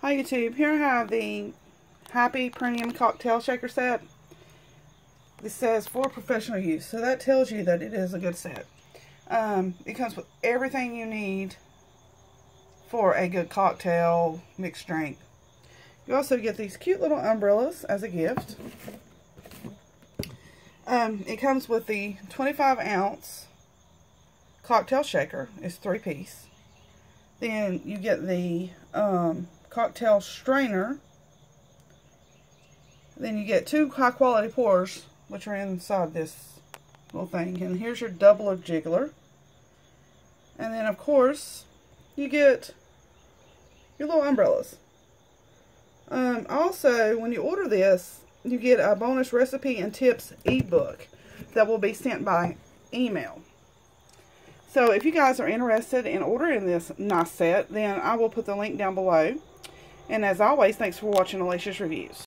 Hi YouTube, here I have the Happy Premium Cocktail Shaker set. This says for professional use, so that tells you that it is a good set. Um, it comes with everything you need for a good cocktail mixed drink. You also get these cute little umbrellas as a gift. Um, it comes with the 25 ounce cocktail shaker. It's three piece. Then you get the um, cocktail strainer. Then you get two high quality pours, which are inside this little thing. And here's your doubler jiggler. And then, of course, you get your little umbrellas. Um, also, when you order this, you get a bonus recipe and tips ebook that will be sent by email. So if you guys are interested in ordering this nice set, then I will put the link down below. And as always, thanks for watching Alisha's Reviews.